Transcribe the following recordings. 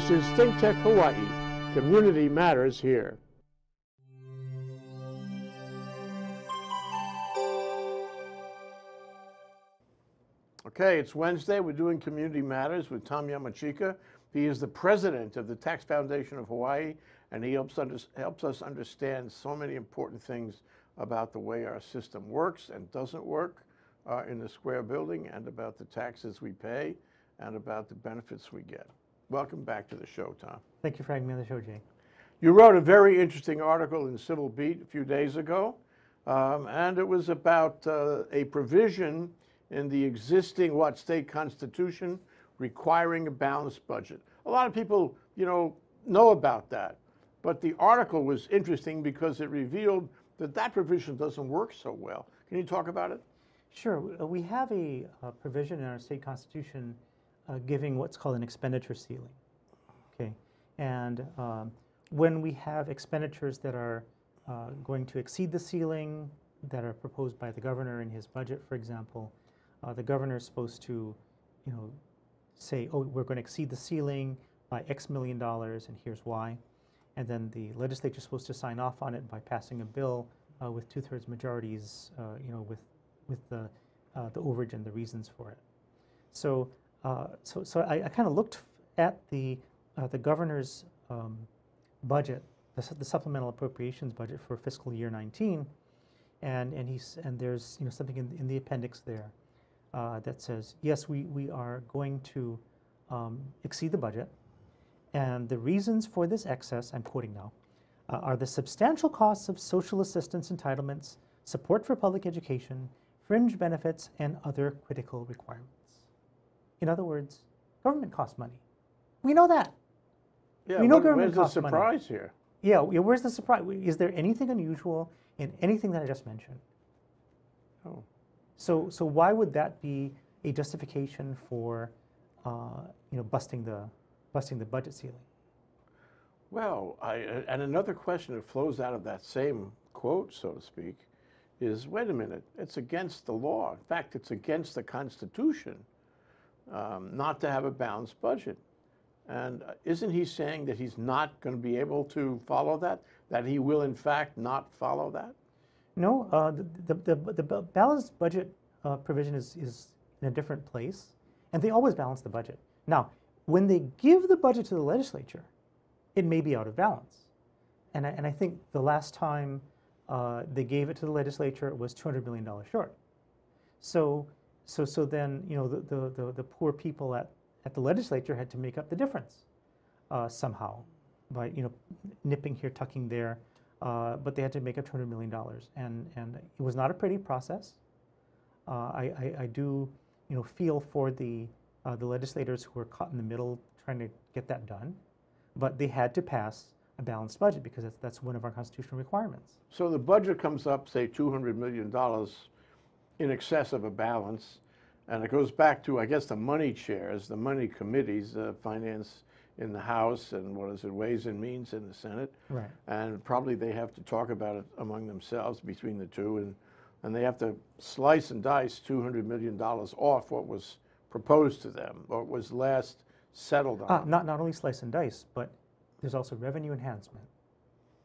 This is ThinkTech Hawaii. Community matters here. Okay, it's Wednesday. We're doing Community Matters with Tom Yamachika. He is the president of the Tax Foundation of Hawaii, and he helps, under, helps us understand so many important things about the way our system works and doesn't work uh, in the square building, and about the taxes we pay, and about the benefits we get. Welcome back to the show, Tom. Thank you for having me on the show, Jay. You wrote a very interesting article in Civil Beat a few days ago, um, and it was about uh, a provision in the existing, what, state constitution requiring a balanced budget. A lot of people, you know, know about that, but the article was interesting because it revealed that that provision doesn't work so well. Can you talk about it? Sure. We have a, a provision in our state constitution uh, giving what's called an expenditure ceiling. Okay, and um, when we have expenditures that are uh, going to exceed the ceiling that are proposed by the governor in his budget, for example, uh, the governor is supposed to, you know, say, oh, we're going to exceed the ceiling by X million dollars, and here's why. And then the legislature is supposed to sign off on it by passing a bill uh, with two-thirds majorities, uh, you know, with with the uh, the overage and the reasons for it. So, so, so I, I kind of looked at the uh, the governor's um, budget, the, the, supplemental appropriations budget for fiscal year 19, and and he's and there's you know something in, in the appendix there uh, that says, yes, we, we are going to um, exceed the budget. And the reasons for this excess, I'm quoting now, uh, are the substantial costs of social assistance entitlements, support for public education, fringe benefits, and other critical requirements. In other words, government costs money. We know that. Yeah, we know what, government where's the surprise money. here? Yeah, yeah, where's the surprise? Is there anything unusual in anything that I just mentioned? Oh. So, so why would that be a justification for, uh, you know, busting the, busting the budget ceiling? Well, I, and another question that flows out of that same quote, so to speak, is wait a minute, it's against the law. In fact, it's against the Constitution um, not to have a balanced budget. And uh, isn't he saying that he's not going to be able to follow that? That he will, in fact, not follow that? No, uh, the, the, the, the balanced budget uh, provision is, is in a different place, and they always balance the budget. Now, when they give the budget to the legislature, it may be out of balance. And I, and I think the last time uh, they gave it to the legislature, it was $200 million short. So, so, so then, you know, the, the, the, the poor people at, at the legislature had to make up the difference uh, somehow by, you know, nipping here, tucking there, uh, but they had to make up $200 million. And, and it was not a pretty process. Uh, I, I, I, do you know, feel for the, uh, the legislators who were caught in the middle trying to get that done. But they had to pass a balanced budget because that's, that's one of our constitutional requirements. So the budget comes up, say, $200 million in excess of a balance. And it goes back to, I guess, the money chairs, the money committees, uh, finance in the House and what is it, Ways and Means in the Senate. Right. And probably they have to talk about it among themselves between the two, and, and they have to slice and dice $200 million off what was proposed to them, what was last settled Uh, on. not, not only slice and dice, but there's also revenue enhancement,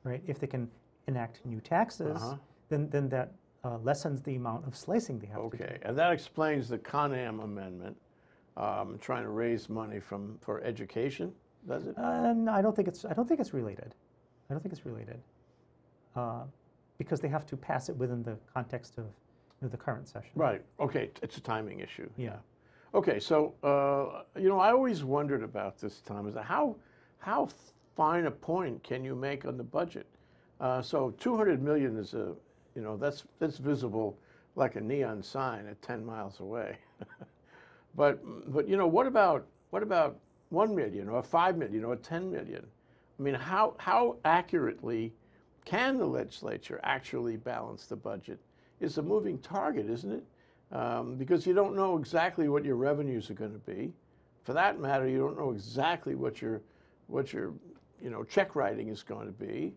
right? If they can enact new taxes, Uh-huh. then, then that uh, lessens the amount of slicing they have to do. Okay, and that explains the Con-Am amendment, um, trying to raise money from, for education, does it? Uh, no, I don't think it's, I don't think it's related. I don't think it's related. Uh, because they have to pass it within the context of you know, the current session. Right, okay, it's a timing issue. Yeah. Okay, so, uh, you know, I always wondered about this, Tom, is how, how fine a point can you make on the budget? Uh, so 200 million is a, you know, that's, that's visible like a neon sign at 10 miles away. but, but, you know, what about, what about 1 million or 5 million or 10 million? I mean, how, how accurately can the legislature actually balance the budget? It's a moving target, isn't it? Um, because you don't know exactly what your revenues are going to be. For that matter, you don't know exactly what your, what your, you know, check writing is going to be.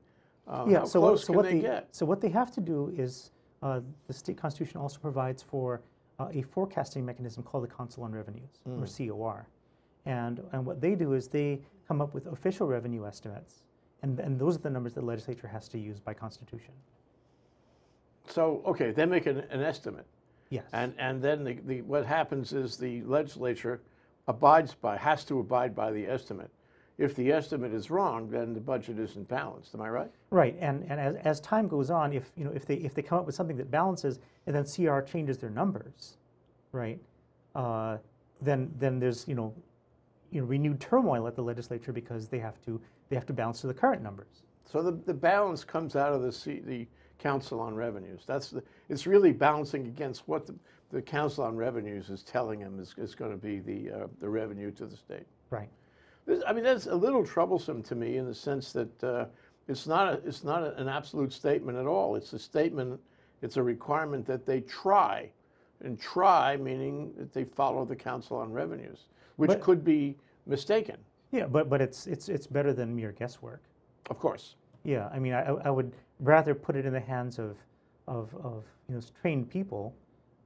Uh, Yeah, how so what, close so can what they get? so what they have to do is, uh, the state constitution also provides for uh, a forecasting mechanism called the Council on Revenues, or Mm. COR. And, and what they do is they come up with official revenue estimates. And, and those are the numbers the legislature has to use by constitution. So, okay, they make an, an estimate. Yes. And, and then the, the, what happens is the legislature abides by, has to abide by the estimate. If the estimate is wrong, then the budget isn't balanced, am I right? Right, and, and as, as time goes on, if, you know, if they, if they come up with something that balances and then CR changes their numbers, right, uh, then, then there's, you know, you know, renewed turmoil at the legislature because they have to, they have to balance to the current numbers. So the, the balance comes out of the, C, the Council on Revenues. That's the, it's really balancing against what the, the Council on Revenues is telling them is, is going to be the, uh, the revenue to the state. Right. This- I mean, that's a little troublesome to me in the sense that uh, it's not, a, it's not a- an absolute statement at all. It's a statement, it's a requirement that they try. And try meaning that they follow the Council on Revenues, which But- could be mistaken, Yeah, but, but it's, it's, it's better than mere guesswork. of course. Yeah, I mean, I, I would rather put it in the hands of, of, of you know, trained people,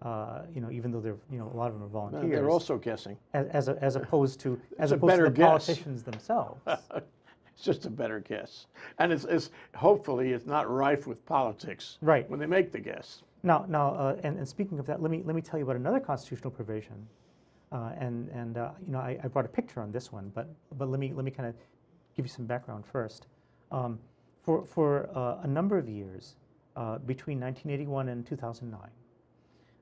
uh, you know, even though they're, you know, a lot of them are volunteers. They're also guessing. as, as, a- as opposed to, as a opposed to the guess. politicians themselves. It's just a better guess. And it's, it's, hopefully it's not rife with politics. Right. When they make the guess. Now, now, uh, and, and speaking of that, let me, let me tell you about another constitutional provision. Uh, and, and, uh, you know, I, I brought a picture on this one, but, but let me, let me kind of give you some background first. Um, for, for uh, a number of years, uh, between 1981 and 2009,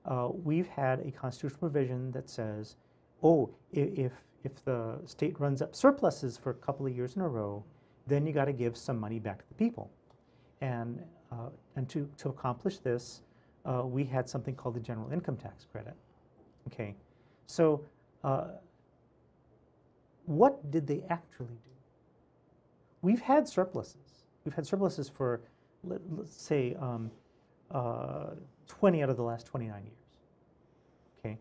uh, we've had a constitutional provision that says, oh, if, if the state runs up surpluses for a couple of years in a row, then you got to give some money back to the people. And, uh, and to, to accomplish this, uh, we had something called the general income tax credit. Okay, so uh, what did they actually do? We've had surpluses. We've had surpluses for, let, us say, um, uh, 20 out of the last 29 years. Okay,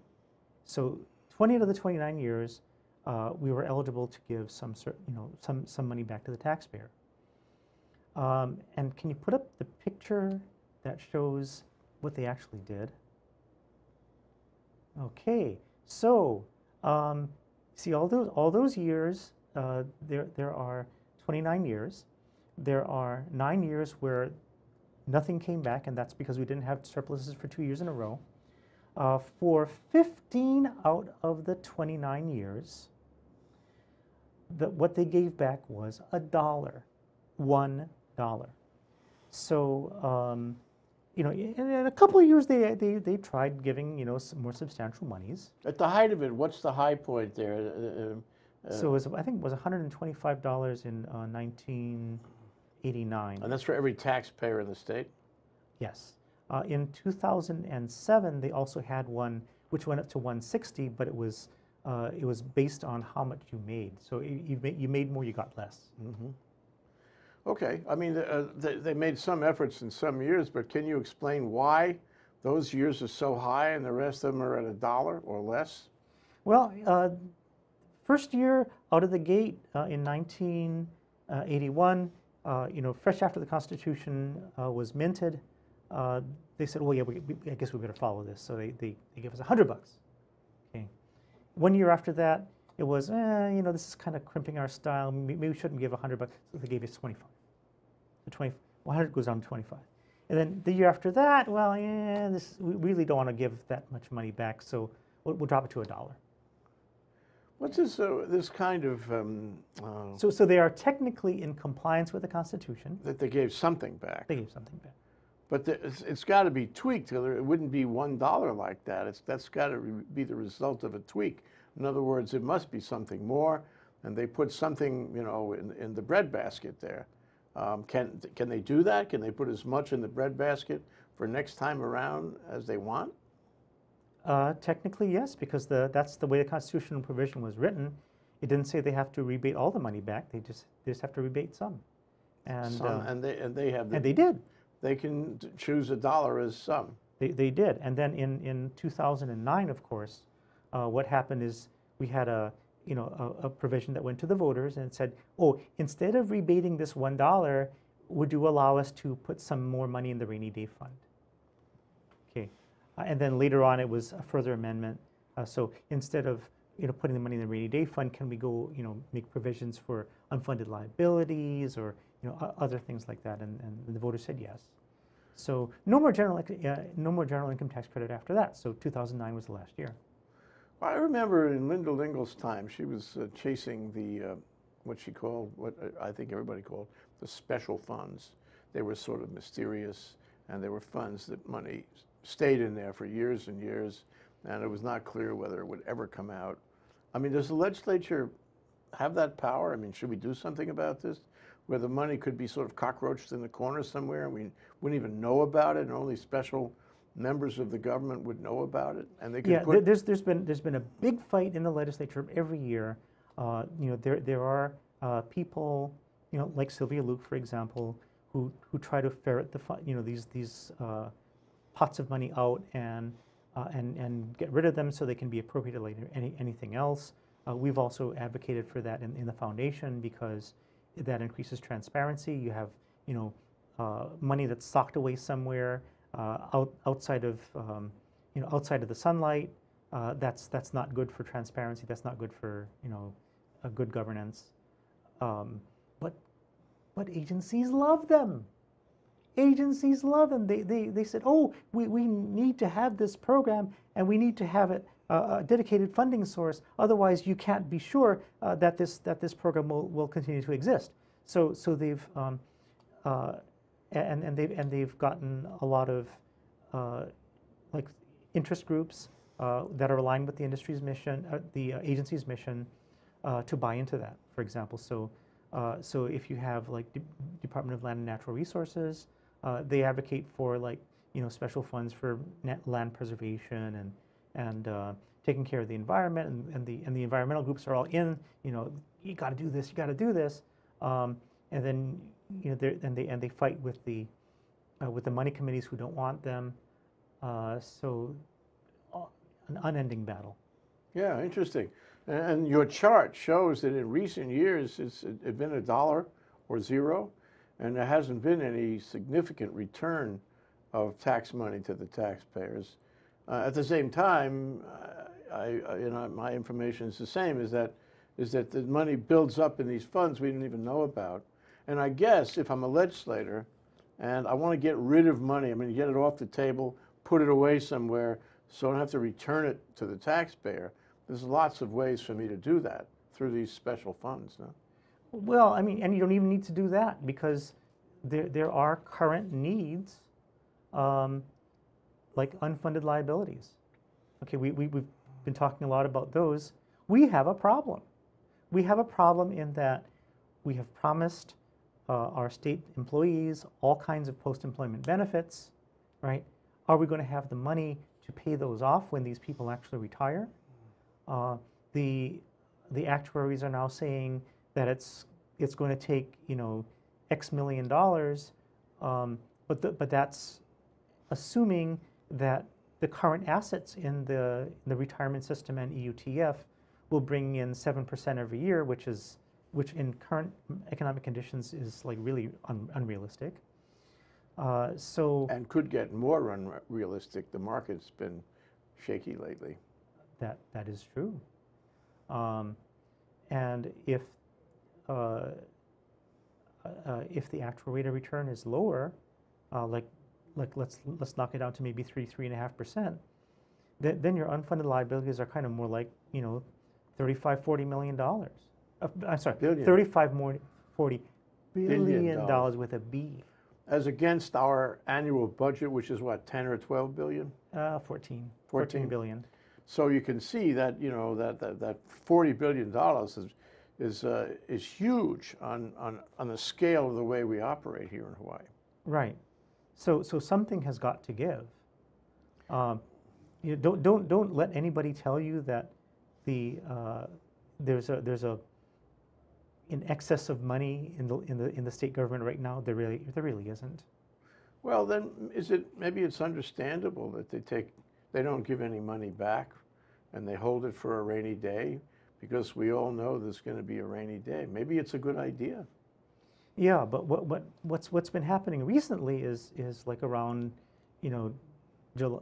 so 20 out of the 29 years, uh, we were eligible to give some, you know, some, some money back to the taxpayer. Um, and can you put up the picture that shows what they actually did? Okay, so um, see all those all those years. Uh, there there are 29 years. There are nine years where Nothing came back, and that's because we didn't have surpluses for two years in a row. Uh, for 15 out of the 29 years, the, what they gave back was a dollar, one dollar. So, um, you know, in, in, a couple of years they, they, they tried giving, you know, some more substantial monies. At the height of it, what's the high point there? Uh, uh, uh so it was, I think it was $125 in uh, 19... 89. And that's for every taxpayer in the state? Yes. Uh, in 2007, they also had one which went up to 160, but it was uh, it was based on how much you made. So you, you made more, you got less. Mm -hmm. Okay. I mean, uh, they, they, made some efforts in some years, but can you explain why those years are so high and the rest of them are at a dollar or less? Well, uh, first year out of the gate uh, in 1981, you know, fresh after the Constitution uh, was minted, uh, they said, well, yeah, we, we, I guess we better follow this. So they, they, they gave us 100 bucks. Okay. One year after that, it was, eh, you know, this is kind of crimping our style. Maybe we shouldn't give 100 bucks. So they gave us 25. So 20, 100 goes down to 25. And then the year after that, well, yeah, this, we really don't want to give that much money back, so we'll, we'll drop it to a dollar. What's this, uh, this kind of, um, uh, So, so they are technically in compliance with the Constitution. that they gave something back? They gave something back. But the- it's, it's got to be tweaked, or it wouldn't be one dollar like that. It's, that's got to be the result of a tweak. In other words, it must be something more, and they put something, you know, in, in the breadbasket there. Um, can, can they do that? Can they put as much in the breadbasket for next time around as they want? Uh, technically, yes, because the, that's the way the constitutional provision was written. It didn't say they have to rebate all the money back. They just, they just have to rebate some. And, Some, uh, and they, and they have, the, and they did. they can choose a dollar as some. They, they did. And then in, in 2009, of course, uh, what happened is we had a, you know, a, a provision that went to the voters and it said, oh, instead of rebating this $1, would you allow us to put some more money in the rainy day fund? Uh, and then later on, it was a further amendment. Uh, so instead of you know, putting the money in the rainy day fund, can we go, you know, make provisions for unfunded liabilities or, you know, other things like that? And, and the voters said yes. So no more general, uh, no more general income tax credit after that. So 2009 was the last year. I remember in Linda Lingle's time, she was uh, chasing the, uh, what she called, what uh, I think everybody called, the special funds. They were sort of mysterious, and they were funds that money stayed in there for years and years, and it was not clear whether it would ever come out. I mean, does the legislature have that power? I mean, should we do something about this? Where the money could be sort of cockroached in the corner somewhere, and we wouldn't even know about it, and only special members of the government would know about it, and they could Yeah, put there- there's, there's been, there's been a big fight in the legislature every year. Uh, You know, there, there are uh, people, you know, like Sylvia Luke, for example, who, who try to ferret the, you know, these, these uh, pots of money out and, uh, and, and get rid of them so they can be appropriated like any, anything else. Uh, We've also advocated for that in, in the foundation because that increases transparency. You have, you know, uh, money that's socked away somewhere uh, out, outside of, um, you know, outside of the sunlight. Uh, that's that's not good for transparency. That's not good for you know, a good governance. Um, but but agencies love them. Agencies love them. They, they, they said, oh, we, we need to have this program and we need to have it uh, a dedicated funding source. Otherwise, you can't be sure uh, that this that this program will, will continue to exist. So so they've um, uh, and and they've and they've gotten a lot of uh, like interest groups uh, that are aligned with the industry's mission, uh, the uh, agency's mission, uh, to buy into that. For example, so uh, so if you have like De- Department of Land and Natural Resources, uh, they advocate for like you know special funds for land preservation and and uh, taking care of the environment, and, and the and the environmental groups are all in. You know, you got to do this, you got to do this, um, and then you know and they and they fight with the uh, with the money committees who don't want them. Uh, so, uh, an unending battle. Yeah, interesting. And your chart shows that in recent years, it's it been a dollar or zero, and there hasn't been any significant return of tax money to the taxpayers. Uh, At the same time, I, I- you know, my information is the same, is that, is that the money builds up in these funds we didn't even know about. And I guess if I'm a legislator and I want to get rid of money, I mean, get it off the table, put it away somewhere, so I don't have to return it to the taxpayer. There's lots of ways for me to do that through these special funds, no? Well, I mean, and you don't even need to do that because there, there are current needs, um, like unfunded liabilities. Okay, we, we, we've been talking a lot about those. We have a problem. We have a problem in that we have promised uh, our state employees all kinds of post employment benefits, right? Are we going to have the money to pay those off when these people actually retire? Uh, the, the actuaries are now saying that it's, it's going to take, you know, X million dollars, um, but, the, but that's assuming that the current assets in the, the retirement system and EUTF will bring in 7% every year, which is, which in current economic conditions is like really un, unrealistic. Uh, so And could get more unrealistic. The market's been shaky lately. That, that is true. Um, and if, uh, uh, if the actual rate of return is lower, uh, like, like let's, let's knock it down to maybe three, three and a half percent, then, then your unfunded liabilities are kind of more like, you know, 35, 40 million dollars. Uh, I'm sorry, Billion. 35 more, 40 Billion billion dollars. dollars with a B, As against our annual budget, which is what, 10 or 12 billion? uh, 14, 14. 14 billion. So you can see that, you know, that, that, that $40 billion is, is, uh, is huge on, on, on the scale of the way we operate here in Hawaii. Right. So, so something has got to give. Um, you know, don't, don't, don't let anybody tell you that the, uh, there's a, there's a, in excess of money in the, in the, in the state government right now. There really, there really isn't. Well, then, is it, maybe it's understandable that they take, they don't give any money back and they hold it for a rainy day because we all know there's going to be a rainy day. Maybe it's a good idea. Yeah, but what, what, what's, what's been happening recently is, is like around, you know, July,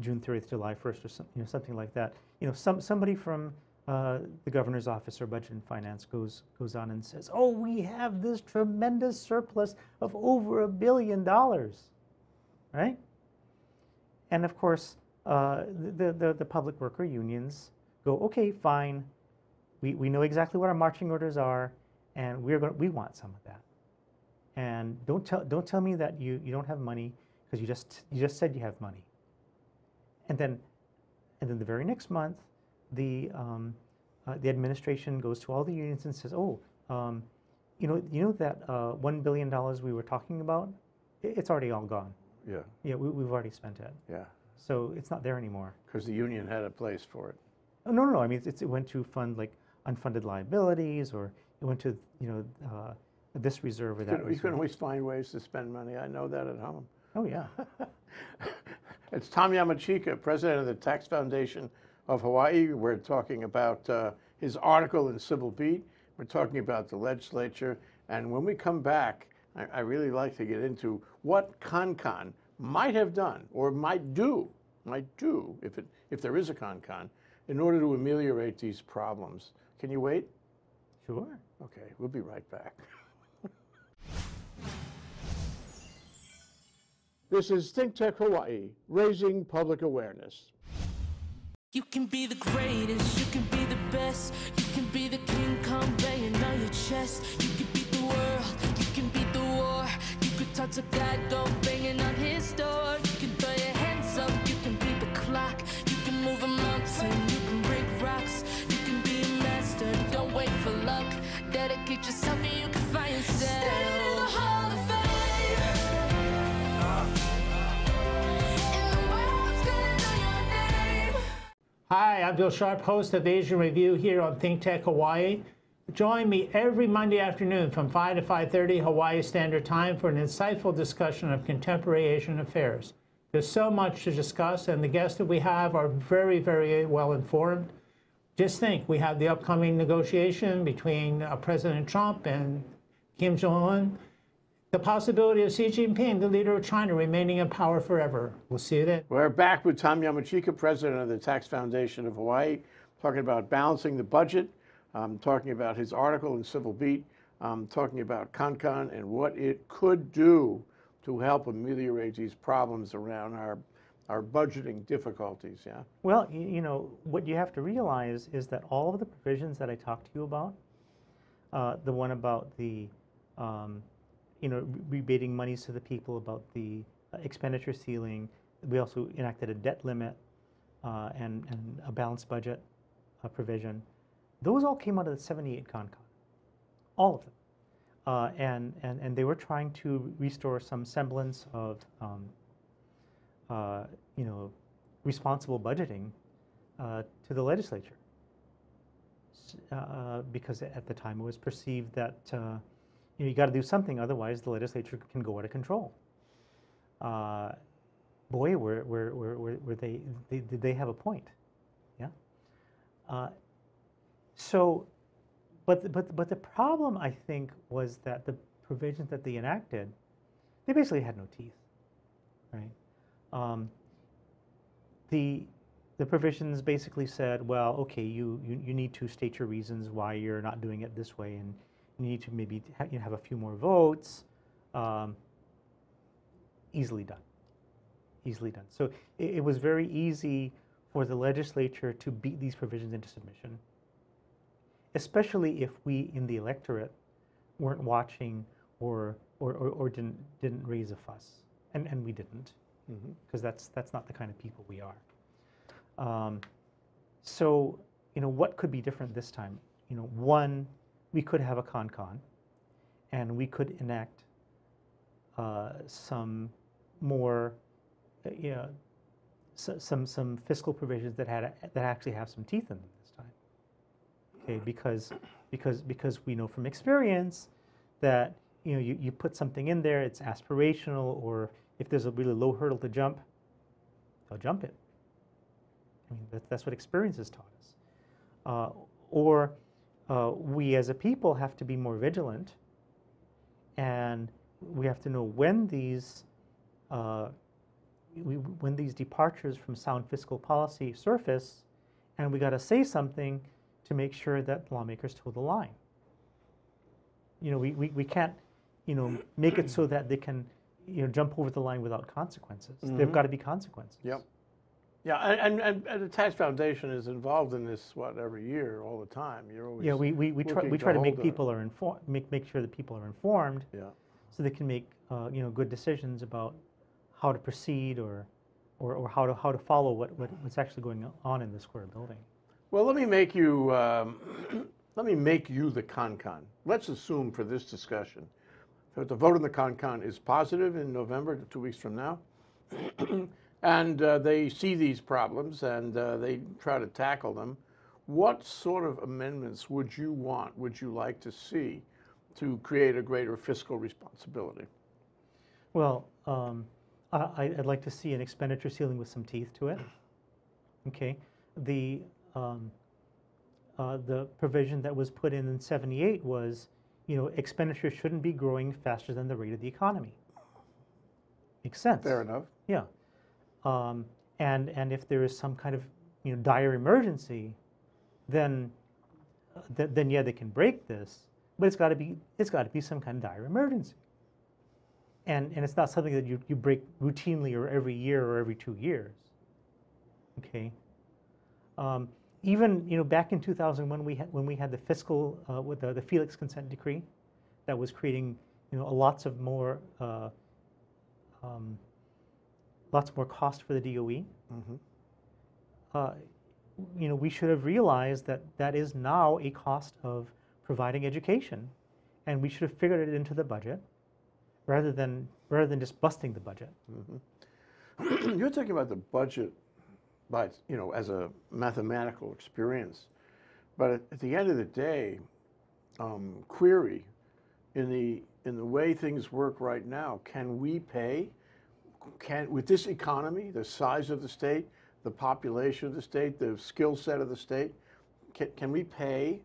June 30th, July 1st or some, you know, something like that. You know, some, somebody from uh, the governor's office or budget and finance goes goes on and says, "Oh, we have this tremendous surplus of over a billion dollars," right? And of course, uh, the, the the public worker unions go, "Okay, fine. We we know exactly what our marching orders are, and we're going we want some of that." And don't tell don't tell me that you you don't have money because you just you just said you have money. And then and then the very next month, the um, uh, the administration goes to all the unions and says, "Oh, um, you know, you know that uh, one billion dollars we were talking about, it's already all gone. Yeah, Yeah, we, we've already spent it, yeah, so it's not there anymore." because the union had a place for it. Oh, no, no, no. I mean, it's, it went to fund like unfunded liabilities, or it went to you know uh, this reserve or that can, you can always find ways to spend money. I know that at home. Oh yeah. It's Tom Yamachika, president of the Tax Foundation of Hawaii. We're talking about uh, his article in Civil Beat. We're talking about the legislature. And when we come back, I, I really like to get into what CONCON might have done or might do, might do, if, it, if there is a CONCON, in order to ameliorate these problems. Can you wait? Sure. Okay, we'll be right back. This is Think Tech Hawaii, raising public awareness. You can be the greatest, you can be the best. You can be the King Kong banging on your chest. You can beat the world, you can beat the war. You could talk to God, go banging on his door. Hi, I'm Bill Sharp, host of Asian Review here on Think Tech Hawaii. Join me every Monday afternoon from 5 to 5:30 Hawaii Standard Time for an insightful discussion of contemporary Asian affairs. There's so much to discuss, and the guests that we have are very, very well informed. Just think, we have the upcoming negotiation between uh, President Trump and Kim Jong Un. The possibility of Xi Jinping, the leader of China, remaining in power forever. We'll see you then. We're back with Tom Yamachika, president of the Tax Foundation of Hawaii, talking about balancing the budget, um, talking about his article in Civil Beat, um, talking about CONCON and what it could do to help ameliorate these problems around our, our budgeting difficulties, yeah? Well, you know, what you have to realize is that all of the provisions that I talked to you about, uh, the one about the, um, you know, rebating monies to the people, about the uh, expenditure ceiling, we also enacted a debt limit uh, and, and a balanced budget uh, provision. Those all came out of the 78 CONCON, all of them. Uh, and, and, and they were trying to restore some semblance of, um, uh, you know, responsible budgeting to the legislature. Because at the time it was perceived that you, got to do something, otherwise the legislature can go out of control. Uh, boy, were, were, were, were, were they, they, did they have a point? Yeah. Uh, so, but, the- but, but the problem, I think, was that the provisions that they enacted, they basically had no teeth, right? Um, the the provisions basically said, well, okay, you, you, you need to state your reasons why you're not doing it this way, and you need to maybe ha- you know, have a few more votes. Um, easily done. Easily done. So it, it was very easy for the legislature to beat these provisions into submission, especially if we in the electorate weren't watching or, or, or, or didn't, didn't raise a fuss. And, and we didn't because that's that's not the kind of people we are. Um, so you know what could be different this time? You know, one, we could have a con-con, and we could enact uh, some more, uh, you know, s- some some fiscal provisions that had that actually have some teeth in them this time. Okay, because because because we know from experience that you know you, you put something in there, it's aspirational, or if there's a really low hurdle to jump, they'll jump it. I mean, that, that's what experience has taught us. Uh, or uh, we as a people have to be more vigilant, and we have to know when these uh, we, when these departures from sound fiscal policy surface, and we got to say something to make sure that lawmakers toe the line. You know, we, we, we can't, you know, make it so that they can, you know, jump over the line without consequences. There've got to be consequences. Yep. Yeah, and, and, and the tax foundation is involved in this, what, every year, all the time? You're always. Yeah, we, we, we try, we try to make on it. people are informed, make, make sure that people are informed Yeah. so they can make, uh, you know, good decisions about how to proceed or, or, or how to, how to follow what, what, what's actually going on in the square building. Well, let me make you, um, let me make you the con-con. Let's assume for this discussion that the vote on the con-con is positive in November, two weeks from now, and uh, they see these problems and uh, they try to tackle them. What sort of amendments would you want, would you like to see to create a greater fiscal responsibility? Well, um, I, I'd like to see an expenditure ceiling with some teeth to it. Okay, the, um, uh, the provision that was put in in 78 was, you know, expenditure shouldn't be growing faster than the rate of the economy. Makes sense. Fair enough. Yeah. Um, and, and if there is some kind of, you know, dire emergency, then, uh, th- then yeah, they can break this, but it's got to be, it's got to be some kind of dire emergency. And, and it's not something that you, you break routinely or every year or every two years. Okay. Um, even, you know, back in 2001, we had, when we had the fiscal, uh, with the, the Felix consent decree, that was creating, you know, lots of more, uh, um, lots more cost for the DOE. Mhm. Uh, you know, we should have realized that that is now a cost of providing education, and we should have figured it into the budget, rather than rather than just busting the budget. You're talking about the budget, by you know, as a mathematical experience, but at, at the end of the day, um, query in the in the way things work right now, can we pay? Can with this economy, the size of the state, the population of the state, the skill set of the state, can, can we pay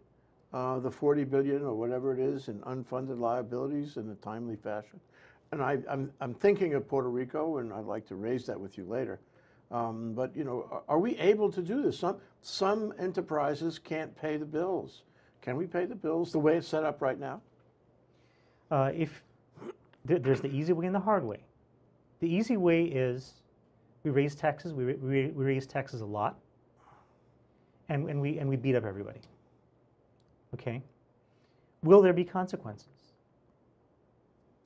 uh, the 40 billion or whatever it is in unfunded liabilities in a timely fashion? And I, I'm, I'm thinking of Puerto Rico, and I'd like to raise that with you later. Um, but you know, are, are we able to do this? Some some enterprises can't pay the bills. Can we pay the bills the way it's set up right now? Uh, if there, there's the easy way and the hard way. The easy way is we raise taxes. We, we, we raise taxes a lot, and, and we and we beat up everybody. Okay. Will there be consequences?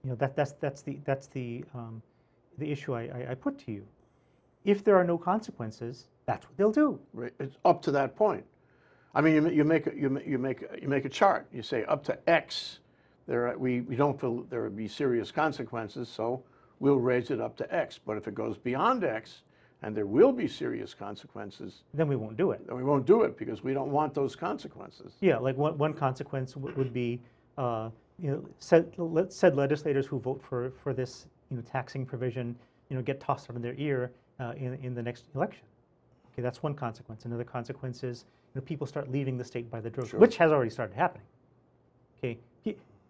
You know that that's that's the that's the um, the issue I, I, I put to you. If there are no consequences, that's what they'll do. Right, It's up to that point. I mean, you, you make a, you, you make you make a chart. You say up to X, there are, we we don't feel there would be serious consequences, so we'll raise it up to X. But if it goes beyond X, and there will be serious consequences, Then we won't do it. then we won't do it because we don't want those consequences. Yeah, like one, one consequence w- would be, uh, you know, said, let, said legislators who vote for, for this, you know, taxing provision, you know, get tossed out of their ear uh, in, in the next election. Okay, that's one consequence. Another consequence is, you know, people start leaving the state by the droves, Sure. which has already started happening. Okay,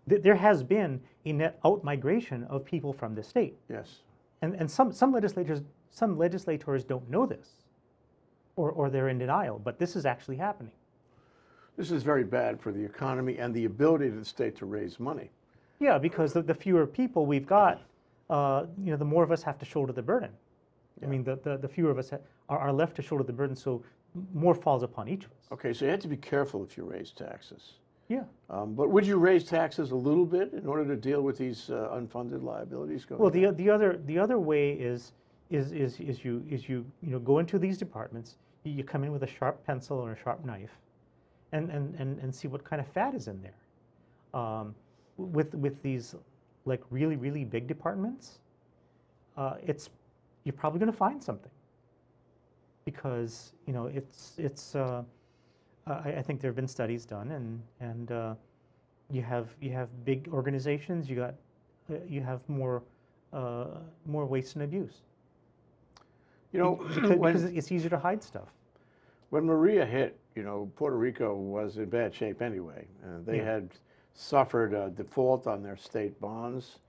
th- there has been a net out migration of people from the state, Yes. and and some some legislators some legislators don't know this, or or they're in denial. But this is actually happening. This is very bad for the economy and the ability of the state to raise money. Yeah, because the, the fewer people we've got, uh, you know, the more of us have to shoulder the burden. I mean, the, the, the fewer of us ha- are, are left to shoulder the burden, so more falls upon each of us. Okay, so you have to be careful if you raise taxes. Yeah. Um, but would you raise taxes a little bit in order to deal with these uh, unfunded liabilities going? Well, the, the other the other way is is is is you is you you know go into these departments. You, you come in with a sharp pencil or a sharp knife, and and and, and see what kind of fat is in there. Um, with with these like really really big departments, uh, it's you're probably going to find something. Because you know it's it's uh, I, I think there have been studies done and and uh, you have you have big organizations you got uh, you have more uh, more waste and abuse you know, because, when, because it's easier to hide stuff. when Maria hit, you know, Puerto Rico was in bad shape anyway. Uh, they Yeah. had suffered a default on their state bonds.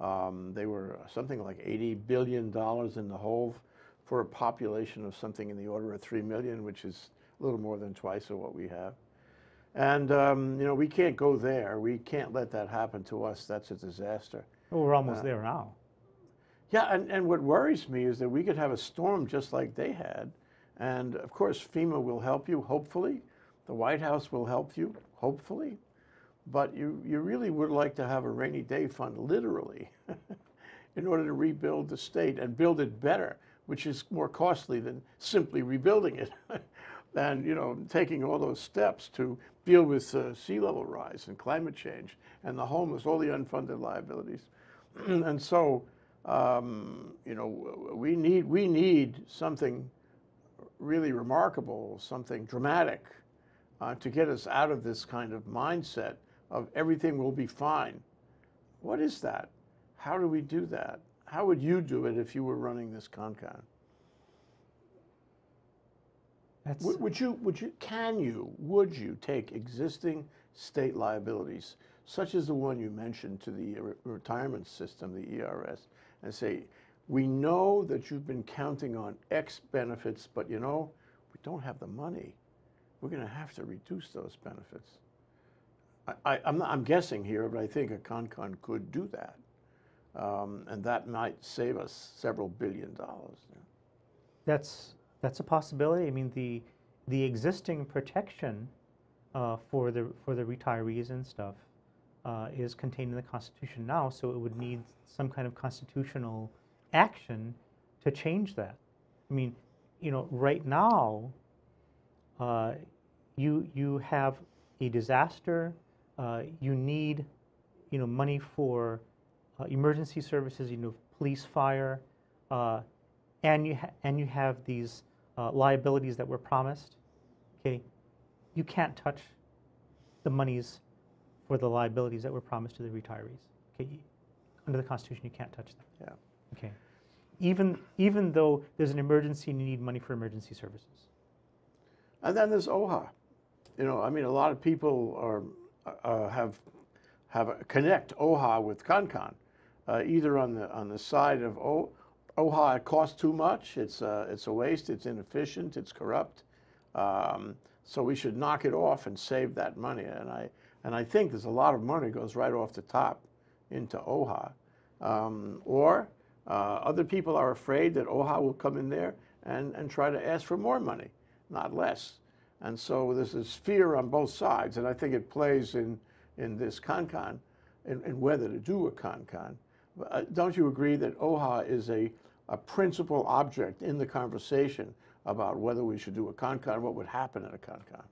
Um, they were something like $80 billion in the hole for a population of something in the order of 3 million, which is a little more than twice of what we have. And, um, you know, we can't go there. We can't let that happen to us. That's a disaster. Well, we're almost there now. Yeah, and, and what worries me is that we could have a storm just like they had. And of course, FEMA will help you, hopefully. The White House will help you, hopefully. But you, you really would like to have a rainy day fund, literally, in order to rebuild the state and build it better, which is more costly than simply rebuilding it. and, you know, taking all those steps to deal with uh, sea level rise and climate change and the homeless, all the unfunded liabilities. and so, um, you know, we need, we need something really remarkable, something dramatic uh, to get us out of this kind of mindset of everything will be fine. What is that? How do we do that? How would you do it if you were running this CONCON? That's, Would, would you, would you, can you, would you take existing state liabilities, such as the one you mentioned to the re- retirement system, the ERS, and say, we know that you've been counting on X benefits, but you know, we don't have the money. We're going to have to reduce those benefits. I, I, I'm, not, I'm guessing here, but I think a CONCON could do that. Um, and that might save us several billion dollars. that's, that's a possibility. I mean, the, the existing protection uh, for, the, for the retirees and stuff uh, is contained in the Constitution now, so it would need some kind of constitutional action to change that. I mean, you know, right now, uh, you, you have a disaster, uh, you need, you know, money for uh, emergency services, you know, police, fire, uh, and you and you have these uh, liabilities that were promised. Okay, you can't touch the monies for the liabilities that were promised to the retirees. Okay, under the Constitution, you can't touch them. Yeah. Okay, even even though there's an emergency and you need money for emergency services. And then there's OHA. You know, I mean, a lot of people are uh, have have a, connect OHA with CONCON, uh, either on the on the side of o, OHA it costs too much, it's a, it's a waste, it's inefficient, it's corrupt, um, so we should knock it off and save that money. And I and I think there's a lot of money goes right off the top into OHA, um, or uh, other people are afraid that OHA will come in there and, and try to ask for more money not less. And so there's this fear on both sides, and I think it plays in, in this CONCON, in, in whether to do a CONCON. Uh, don't you agree that OHA is a, a principal object in the conversation about whether we should do a CONCON, what would happen at a CONCON?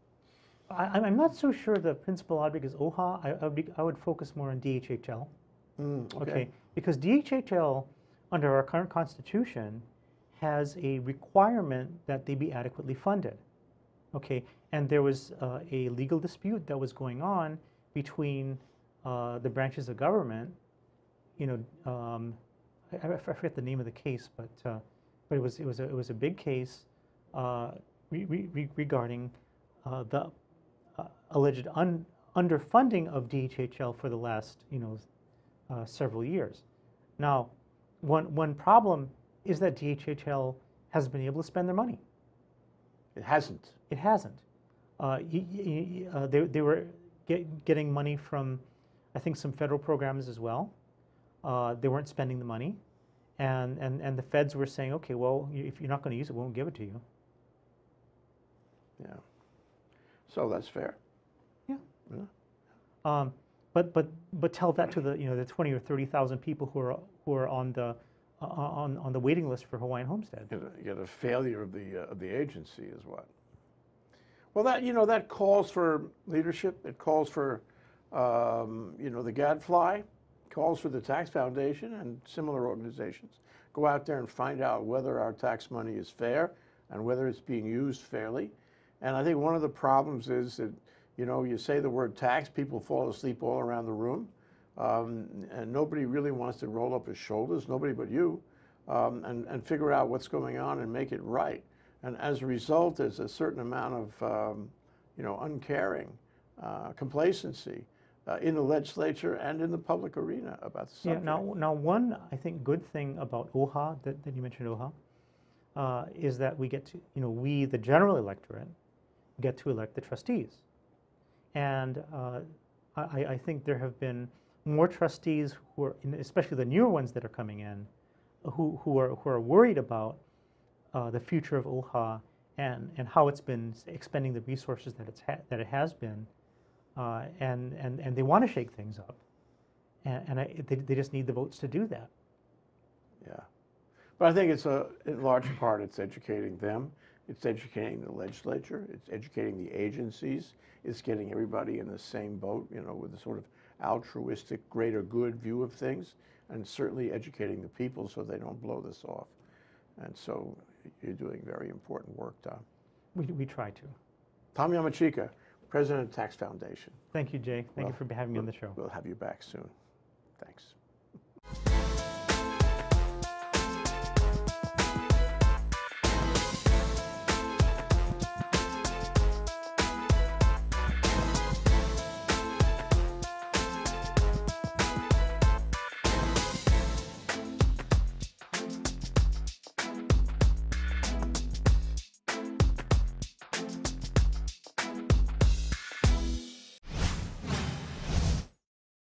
I, I'm- I'm not so sure the principal object is OHA. I, I, would, be, I would focus more on DHHL. Mm, Okay. Because DHHL, under our current constitution, has a requirement that they be adequately funded. Okay. And there was uh, a legal dispute that was going on between uh, the branches of government. You know, um, I, I forget the name of the case, but uh, but it was it was a, it was a big case uh, re- re- re- regarding uh, the uh, alleged un- underfunding of DHHL for the last you know uh, several years. Now, one one problem is that DHHL has been able to spend their money. It hasn't. It hasn't. Uh, y- y- y- uh, they, they were get, getting money from, I think, some federal programs as well. Uh, they weren't spending the money. And, and, and the feds were saying, okay, well, if you're not going to use it, we won't give it to you. Yeah. So that's fair. Um, but, but, but tell that to the, you know, the 20 or 30,000 people who are, who are on, the, uh, on, on the waiting list for Hawaiian Homestead. You get a, you get a failure of the, uh, of the agency is what? Well, that, you know, that calls for leadership. It calls for, um, you know, the Gadfly, calls for the Tax Foundation and similar organizations. Go out there and find out whether our tax money is fair and whether it's being used fairly. And I think one of the problems is that, you know, you say the word tax, people fall asleep all around the room. Um, and nobody really wants to roll up his shoulders, nobody but you um, and, and figure out what's going on and make it right. And as a result, there's a certain amount of, um, you know, uncaring, uh, complacency uh, in the legislature and in the public arena about the subject. Yeah, now, now one, I think, good thing about OHA, that, that you mentioned OHA, uh, is that we get to, you know, we, the general electorate, get to elect the trustees. And uh, I, I- think there have been more trustees who are, in- especially the newer ones that are coming in, who, who are who are worried about uh, the future of OHA and, and how it's been expending the resources that it's ha- that it has been, uh, and, and and they want to shake things up, and, and I, they, they just need the votes to do that. Yeah. But I think it's a, in large part, it's educating them, it's educating the legislature, it's educating the agencies, it's getting everybody in the same boat, you know, with a sort of altruistic, greater good view of things, and certainly educating the people so they don't blow this off. And so you're doing very important work, Tom. We, we try to. Tom Yamachika, President of Tax Foundation. Thank you, Jay. Thank Well, you for having me on the show. We'll have you back soon. Thanks.